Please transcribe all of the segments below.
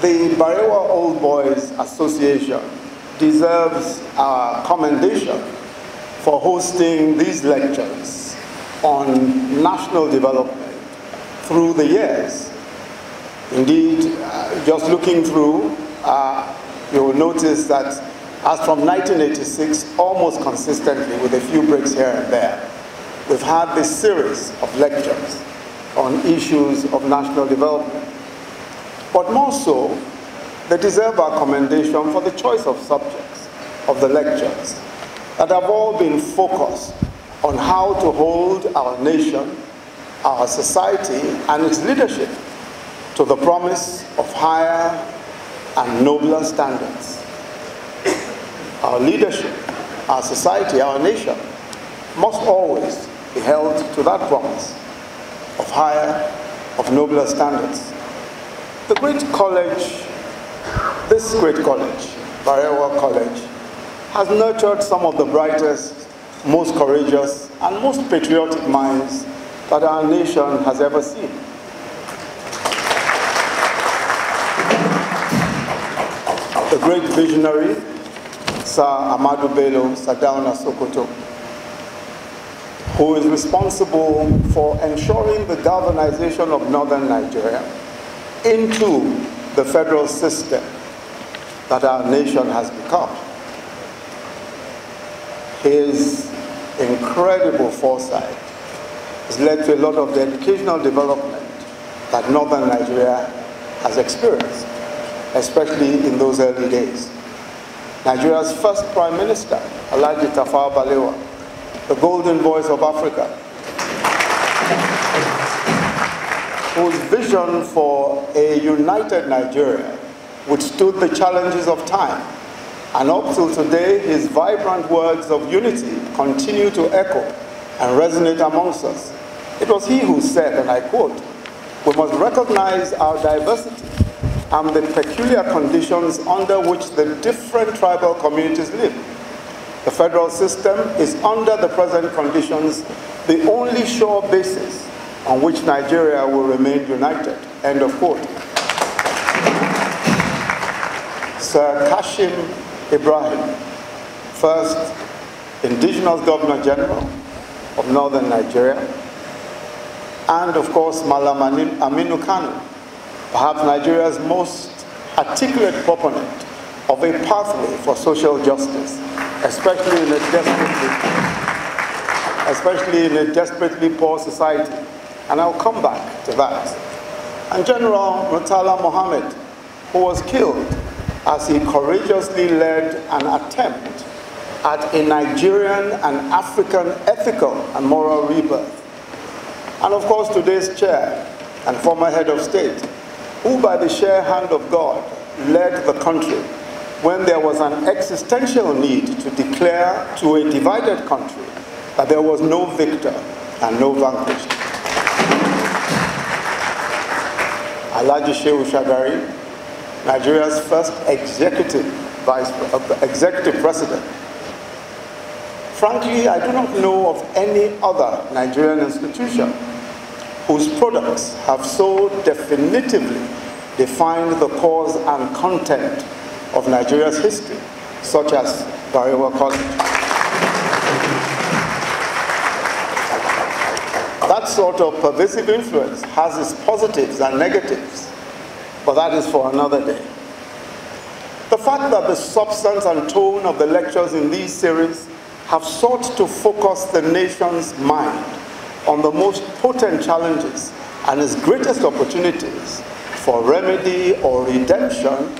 the Barewa Old Boys Association deserves our commendation for hosting these lectures on national development through the years. Indeed, uh, just looking through, uh, you will notice that as from 1986, almost consistently, with a few breaks here and there, we've had this series of lectures on issues of national development. But more so, they deserve our commendation for the choice of subjects of the lectures that have all been focused on how to hold our nation, our society, and its leadership to the promise of higher and nobler standards. Our leadership, our society, our nation must always be held to that promise of higher, of nobler standards. The great college, this great college, Barewa College, has nurtured some of the brightest, most courageous, and most patriotic minds that our nation has ever seen. The great visionary, Sir Ahmadu Bello Sardauna Sokoto, who is responsible for ensuring the galvanization of northern Nigeria into the federal system that our nation has become. His incredible foresight has led to a lot of the educational development that northern Nigeria has experienced, especially in those early days. Nigeria's first prime minister, Alhaji Tafawa Balewa, the golden voice of Africa, whose vision for a united Nigeria withstood the challenges of time. And up till today, his vibrant words of unity continue to echo and resonate amongst us. It was he who said, and I quote, we must recognize our diversity and the peculiar conditions under which the different tribal communities live the federal system is under the present conditions the only sure basis on which Nigeria will remain united. End of quote. Sir Kashim Ibrahim, first indigenous governor general of northern Nigeria, and of course Malam Aminu Kano, perhaps Nigeria's most articulate proponent of a pathway for social justice especially in a desperately, especially in a desperately poor society. And I'll come back to that. And General Murtala Mohammed, who was killed as he courageously led an attempt at a Nigerian and African ethical and moral rebirth. And of course, today's chair and former head of state, who by the sheer hand of God led the country when there was an existential need to declare to a divided country that there was no victor and no vanquished. Alhaji Shehu Shagari, Nigeria's first executive vice uh, executive president. Frankly, I do not know of any other Nigerian institution whose products have so definitively defined the cause and content of Nigeria's history, such as Barewa College. That sort of pervasive influence has its positives and negatives, but that is for another day. The fact that the substance and tone of the lectures in these series have sought to focus the nation's mind on the most potent challenges and its greatest opportunities for remedy or redemption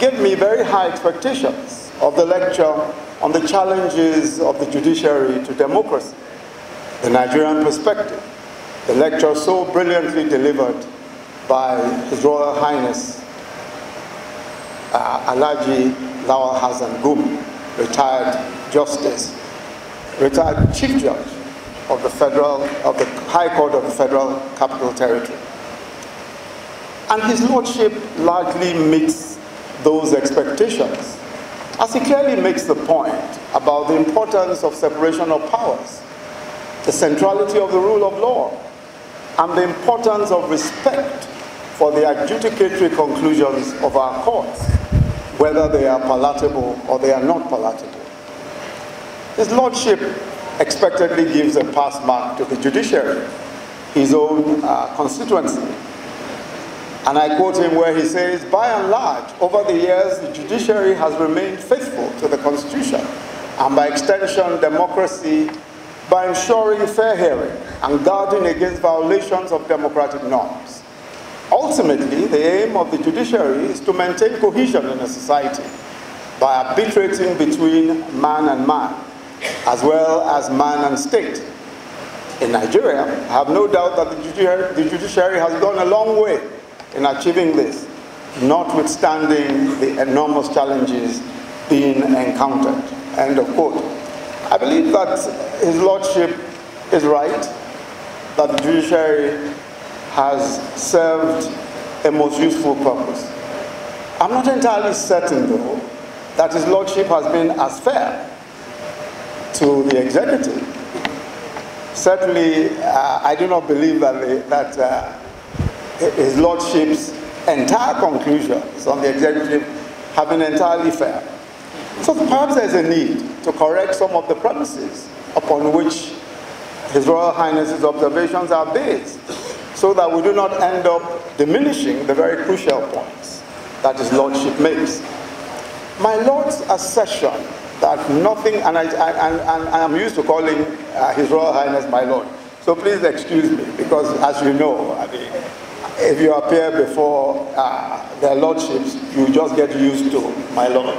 gave me very high expectations of the lecture on the challenges of the judiciary to democracy, the Nigerian perspective, the lecture so brilliantly delivered by His Royal Highness uh, Alhaji Lawal Hassan Gumi, retired justice, retired chief judge of the federal, of the High Court of the Federal Capital Territory. And his lordship largely meets those expectations, as he clearly makes the point about the importance of separation of powers, the centrality of the rule of law, and the importance of respect for the adjudicatory conclusions of our courts, whether they are palatable or they are not palatable. His Lordship expectedly gives a pass mark to the judiciary, his own uh, constituency. And I quote him where he says, by and large, over the years, the judiciary has remained faithful to the Constitution and by extension, democracy by ensuring fair hearing and guarding against violations of democratic norms. Ultimately, the aim of the judiciary is to maintain cohesion in a society by arbitrating between man and man, as well as man and state. In Nigeria, I have no doubt that the judiciary, the judiciary has gone a long way in achieving this, notwithstanding the enormous challenges being encountered. End of quote. I believe that His Lordship is right, that the judiciary has served a most useful purpose. I'm not entirely certain, though, that His Lordship has been as fair to the executive. Certainly, uh, I do not believe that, the, that uh, His Lordship's entire conclusions on the executive have been entirely fair. So perhaps there's a need to correct some of the premises upon which His Royal Highness's observations are based, so that we do not end up diminishing the very crucial points that His Lordship makes. My Lord's assertion that nothing, and I, I am used to calling uh, His Royal Highness my Lord, so please excuse me, because as you know, I mean, if you appear before uh, their lordships, you just get used to my lord.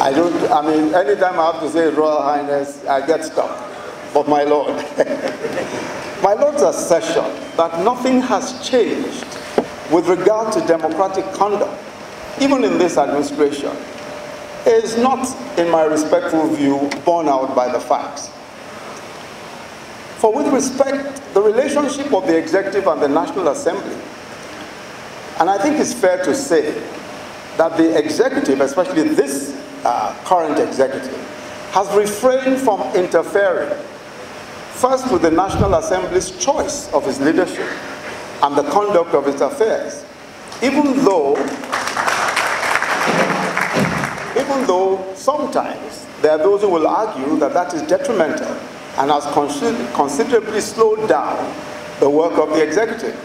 I don't, I mean, anytime I have to say Royal Highness, I get stuck. But my lord, my lord's assertion that nothing has changed with regard to democratic conduct, even in this administration, is not, in my respectful view, borne out by the facts. For with respect, the relationship of the executive and the National Assembly and I think it's fair to say that the executive, especially this uh, current executive, has refrained from interfering, first with the National Assembly's choice of its leadership and the conduct of its affairs, even though, even though sometimes there are those who will argue that that is detrimental and has considerably slowed down the work of the executive.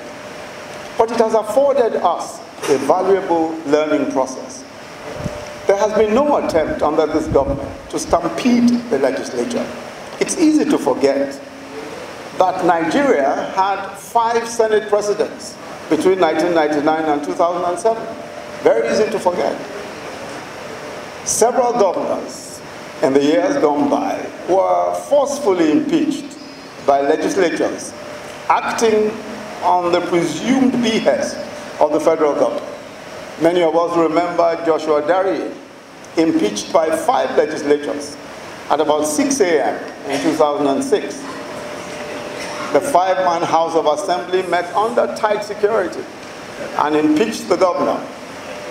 But it has afforded us a valuable learning process. There has been no attempt under this government to stampede the legislature. It's easy to forget that Nigeria had five Senate presidents between 1999 and 2007. Very easy to forget. Several governors in the years gone by were forcefully impeached by legislatures acting on the presumed behest of the federal government. Many of us remember Joshua Dariye, impeached by five legislators at about 6 a.m. in 2006. The five-man House of Assembly met under tight security and impeached the governor.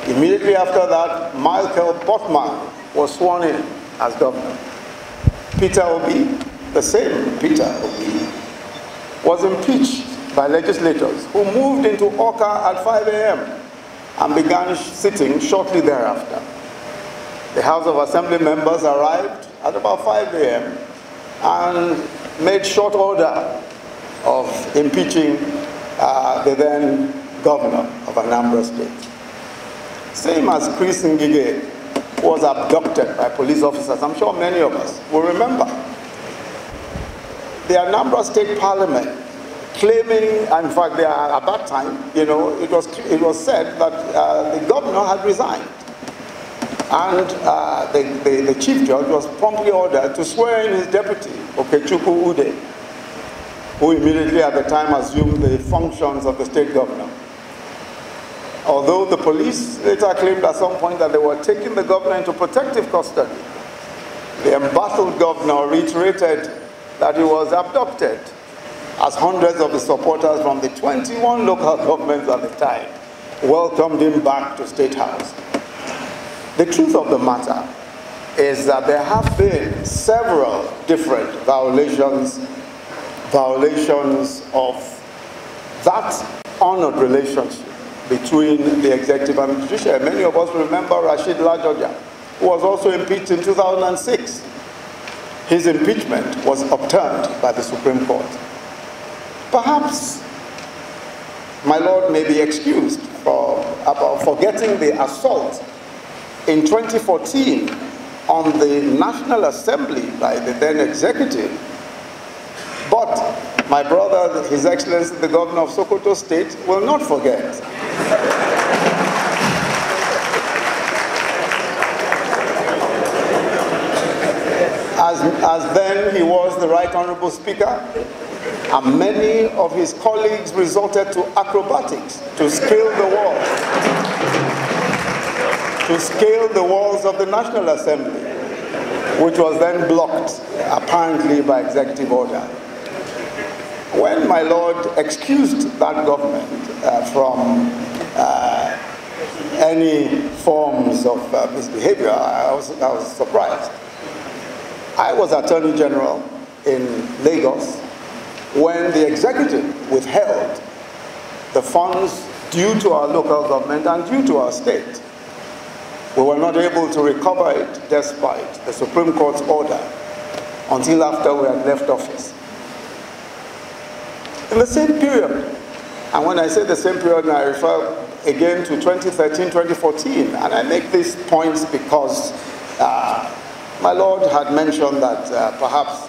Immediately after that, Michael Botmang was sworn in as governor. Peter Obi, the same Peter Obi, was impeached by legislators who moved into Awka at 5 a.m. and began sitting shortly thereafter. The House of Assembly members arrived at about 5 a.m. and made short order of impeaching uh, the then governor of Anambra State. Same as Chris Ngige was abducted by police officers. I'm sure many of us will remember. The Anambra State Parliament claiming, in fact, at that time, you know, it was, it was said that uh, the governor had resigned. And uh, the, the, the, chief judge was promptly ordered to swear in his deputy, Okechukwu Udeh, who immediately at the time assumed the functions of the state governor. Although the police later claimed at some point that they were taking the governor into protective custody, the embattled governor reiterated that he was abducted as hundreds of his supporters from the 21 local governments at the time welcomed him back to State House. The truth of the matter is that there have been several different violations, violations of that honored relationship between the executive and the judiciary. Many of us remember Rashid Ladoja, who was also impeached in 2006. His impeachment was upturned by the Supreme Court. Perhaps my Lord may be excused for about forgetting the assault in 2014 on the National Assembly by the then executive. But my brother, His Excellency the Governor of Sokoto State, will not forget. As, as then he was the Right Honorable Speaker, and many of his colleagues resorted to acrobatics to scale the walls, to scale the walls of the National Assembly, which was then blocked, apparently by executive order. When my Lord excused that government uh, from uh, any forms of uh, misbehavior, I was, I was surprised. I was Attorney General in Lagos when the executive withheld the funds due to our local government and due to our state. We were not able to recover it despite the Supreme Court's order until after we had left office. In the same period, and when I say the same period, I refer again to 2013, 2014, and I make these points because uh, my Lord had mentioned that uh, perhaps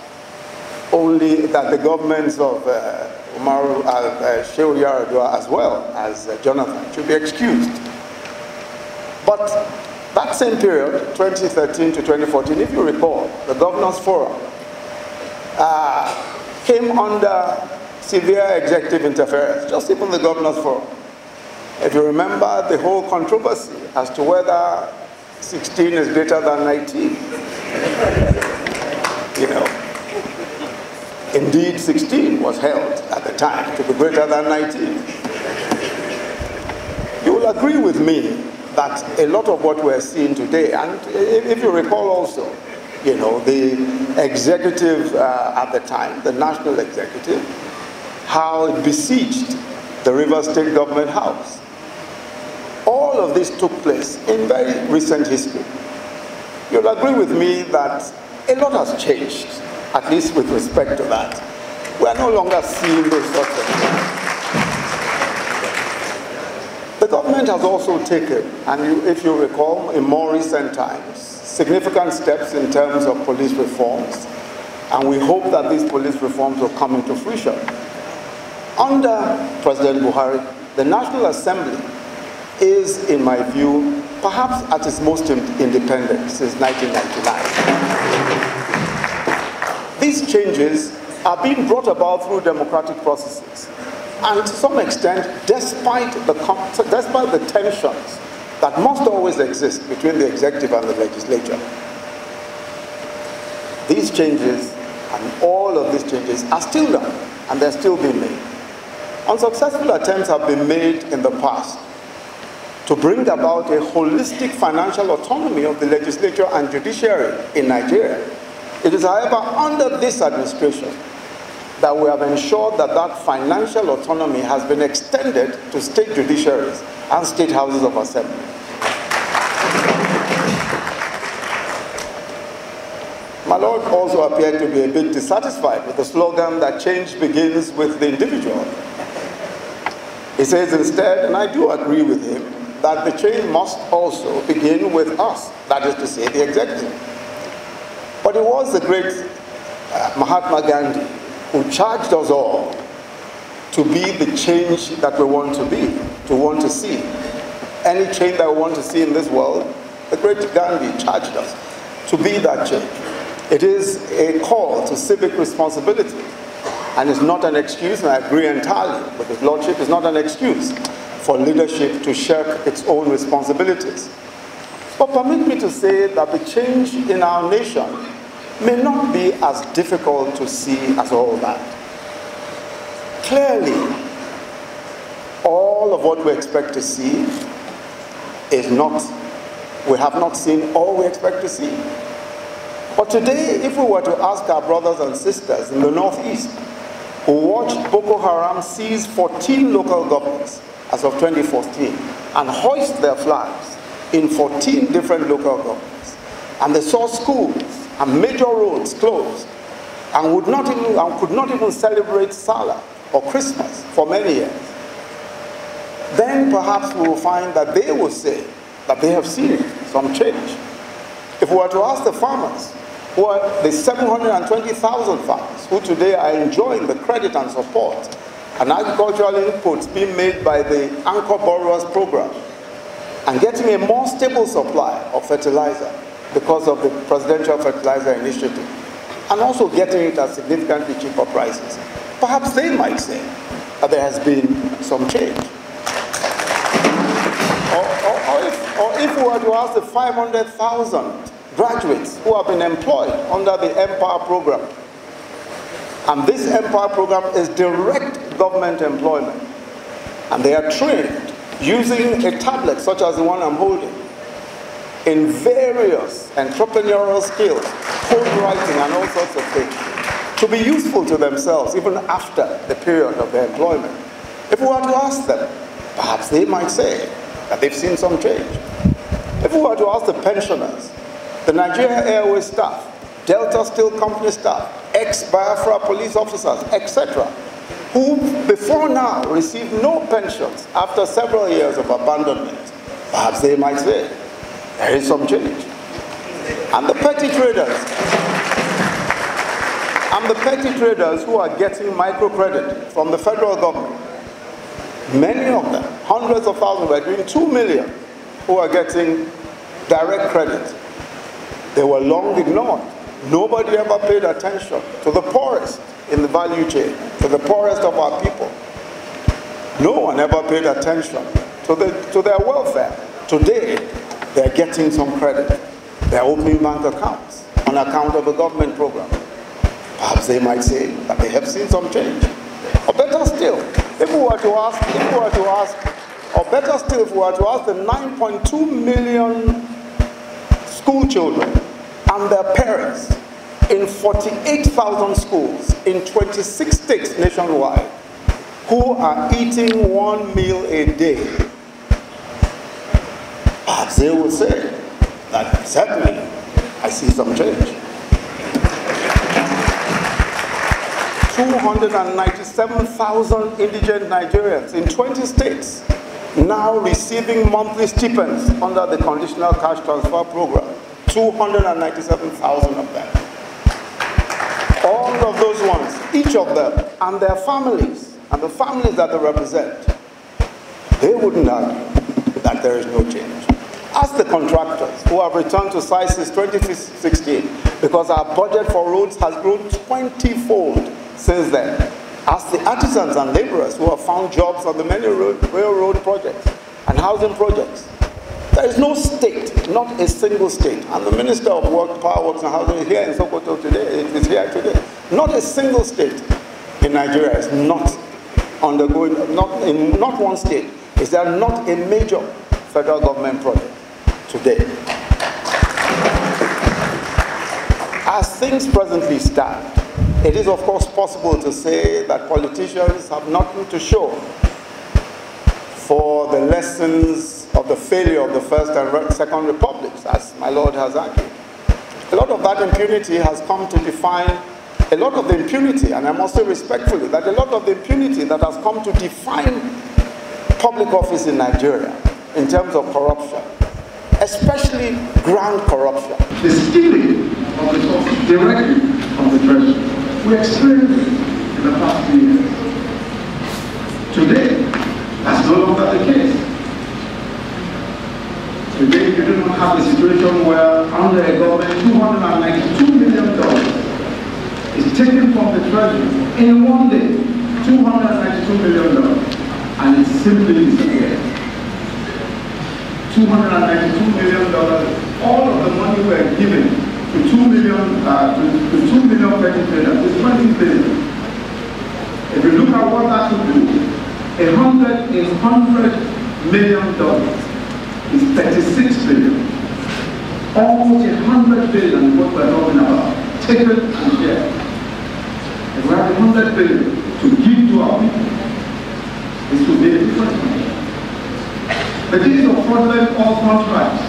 only that the governments of uh, Umaru uh, uh, as well as uh, Jonathan should be excused. But that same period, 2013 to 2014, if you recall, the Governors Forum uh, came under severe executive interference, just even the Governors Forum. If you remember the whole controversy as to whether 16 is greater than 19, you know, Indeed, 16 was held at the time to be greater than 19. You will agree with me that a lot of what we're seeing today, and if you recall also, you know, the executive uh, at the time, the national executive, how it besieged the River State Government House. All of this took place in very recent history. You'll agree with me that a lot has changed at least with respect to that. We are no longer seeing those sorts of things. The government has also taken, and you, if you recall, in more recent times, significant steps in terms of police reforms, and we hope that these police reforms will come into fruition. Under President Buhari, the National Assembly is, in my view, perhaps at its most independent since 1999. These changes are being brought about through democratic processes. And to some extent, despite the, despite the tensions that must always exist between the executive and the legislature, these changes and all of these changes are still done and they're still being made. Unsuccessful attempts have been made in the past to bring about a holistic financial autonomy of the legislature and judiciary in Nigeria it is, however, under this administration that we have ensured that that financial autonomy has been extended to state judiciaries and state houses of assembly. My Lord also appeared to be a bit dissatisfied with the slogan that change begins with the individual. He says instead, and I do agree with him, that the change must also begin with us, that is to say, the executive. But it was the great uh, Mahatma Gandhi who charged us all to be the change that we want to be, to want to see. Any change that we want to see in this world, the great Gandhi charged us to be that change. It is a call to civic responsibility. And it's not an excuse, and I agree entirely with his lordship, it's not an excuse for leadership to shirk its own responsibilities. But permit me to say that the change in our nation may not be as difficult to see as all that. Clearly, all of what we expect to see is not, we have not seen all we expect to see. But today, if we were to ask our brothers and sisters in the Northeast who watched Boko Haram seize 14 local governments as of 2014 and hoist their flags in 14 different local governments. And they saw schools and major roads closed and, would not even, and could not even celebrate Salah or Christmas for many years. Then perhaps we will find that they will say that they have seen some change. If we were to ask the farmers, who are the 720,000 farmers who today are enjoying the credit and support and agricultural inputs being made by the Anchor Borrowers Program and getting a more stable supply of fertilizer because of the Presidential Fertilizer Initiative and also getting it at significantly cheaper prices. Perhaps they might say that there has been some change. Or, or, or, if, or if we were to ask the 500,000 graduates who have been employed under the N-Power program. And this N-Power program is direct government employment. And they are trained using a tablet such as the one I'm holding in various entrepreneurial skills, code writing and all sorts of things, to be useful to themselves even after the period of their employment. If we were to ask them, perhaps they might say that they've seen some change. If we were to ask the pensioners, the Nigeria Airways staff, Delta Steel Company staff, ex-Biafra police officers, etc., who before now received no pensions after several years of abandonment. Perhaps they might say, there is some change. And the petty traders, and the petty traders who are getting microcredit from the federal government, many of them, hundreds of thousands, we're doing two million, who are getting direct credit they were long ignored. Nobody ever paid attention to the poorest in the value chain, to the poorest of our people. No one ever paid attention to, the, to their welfare. Today, they're getting some credit. They're opening bank accounts on account of a government program. Perhaps they might say that they have seen some change. Or better still, if we were to ask, if we were to ask, or better still, if we were to ask the 9.2 million school children and their parents in 48,000 schools in 26 states nationwide who are eating one meal a day. They will say that certainly I see some change. 297,000 indigent Nigerians in 20 states now receiving monthly stipends under the conditional cash transfer program. 297,000 of them. All of those ones, each of them, and their families, and the families that they represent, they wouldn't argue that there is no change. Ask the contractors who have returned to site since 2016 because our budget for roads has grown 20-fold since then. Ask the artisans and laborers who have found jobs on the many road, railroad projects and housing projects. There is no state, not a single state, and the Minister of Work, Power Works and Housing is here in Sokoto today, is here today. Not a single state in Nigeria is not undergoing, not, in not one state, is there not a major federal government project today. As things presently stand, it is of course possible to say that politicians have nothing to show for the lessons of the failure of the First and Second Republics, as my Lord has argued. A lot of that impunity has come to define a lot of the impunity, and I must say respectfully that a lot of the impunity that has come to define public office in Nigeria in terms of corruption, especially grand corruption. The stealing of resources directly from the treasury. We experienced in the past few years. Today, that's no longer the case. Today, you do not have a situation where under a government, $292 million is taken from the treasury in one day, $292 million, and it simply disappears. $292 million, all of the money we're given to 2 million, uh, to, to 2 million traders is 20 billion. If you look at what that would do, a hundred is hundred million dollars is 36 billion. Almost a 100 billion what we're talking about. Take it and share. If we have 100 billion to give to our people, this will be a different The days of fraudulent oil contracts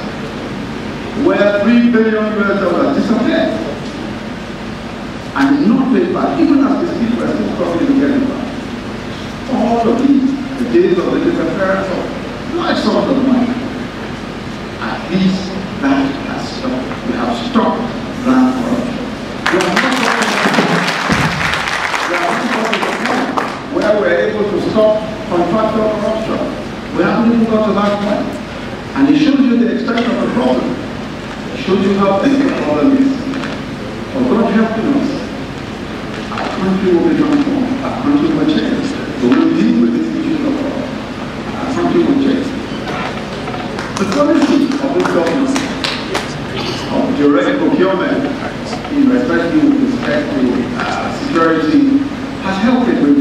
where 3 billion US dollars disappeared and not paid back, even as the struggling to get it back. All of these, the days of the disappearance of large sums of money, at least that has stopped. We have stopped got to that point. And it shows you the extent of the problem. It shows you how big the problem is. For God helping us, our country will be transformed. Our country will change. We will deal with this issue of fraud. Our country will change. The policy of this government of direct procurement, in respect with respect to uh, security, has helped it with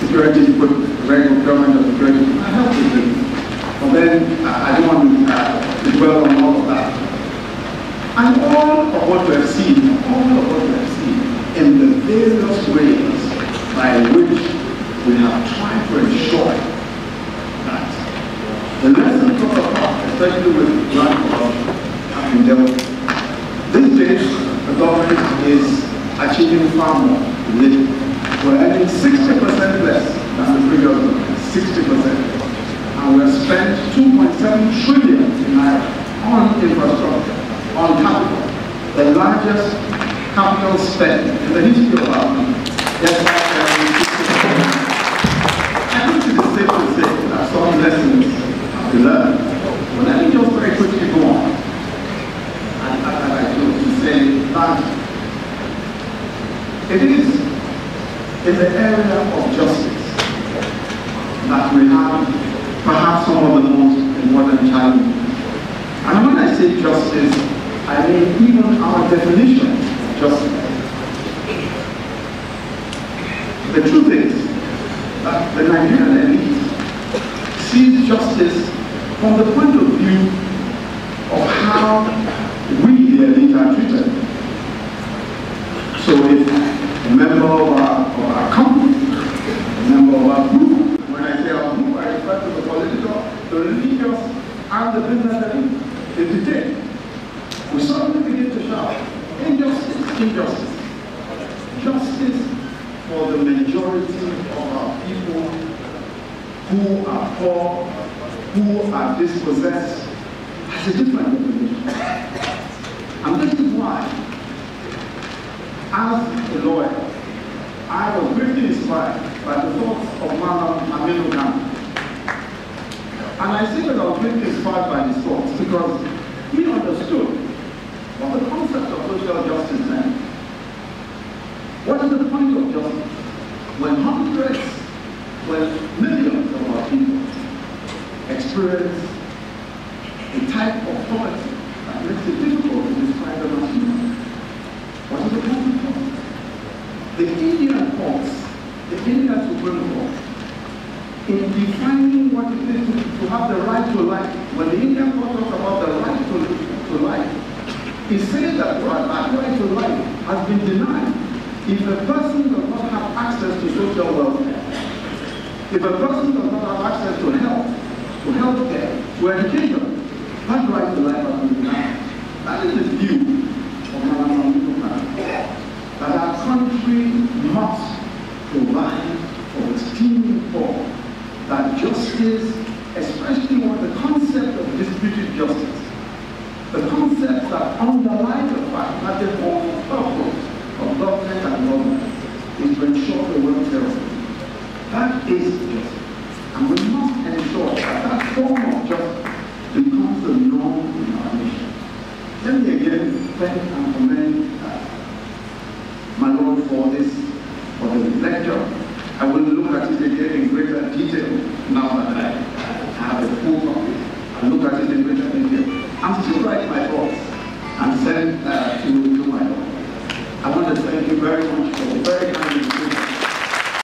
security equipment, direct procurement of security, has helped it with. But then uh, I don't want uh, to dwell on all of that. And all of what we have seen, all of what we have seen, in the various ways by which we have tried to ensure that the lessons of the past, especially with land corruption, have been dealt with. These days, the government is achieving far more. We're earning 60% less than the previous government, 60%. And we have spent 2.7 trillion in Naira on infrastructure, on capital, the largest capital spend in the history of our country. I think it is safe to say that some lessons have been learned. But let me just very quickly go on. And as I chose to say that it is in the area of justice that we have perhaps some of the most important challenges. And when I say justice, I mean even our definition of justice. The truth is that the Nigerian elite sees justice from the point of view of how we, the elite, are treated. So if a member of our, of our company, a member of our group, when I say our group, I refer to the political, the religious, and the business elite, is detained. We suddenly begin to shout, injustice, injustice. Justice for the majority of our people who are poor, who are dispossessed, has a different definition. And this is why, as a lawyer, I was greatly inspired by the thoughts of Malam Aminu Kano. And I say that I was greatly inspired by his thoughts because he understood what the concept of social justice meant. What is the point of justice? When hundreds, when millions of our people experience a type of poverty that makes it difficult to describe them as human. What is the point of justice? The Indian courts, the Indian Supreme Court, in defining what it is to, to have the right to life, when the Indian court talks about the right to, to life, it says that that right to life has been denied if a person does not have access to social welfare, if a person does not have access to health, to health care, to education, that right to life has been denied. That is the view of Malam that our country must provide for its teeming poor, that justice, especially what the concept of distributed justice, the concepts that underlie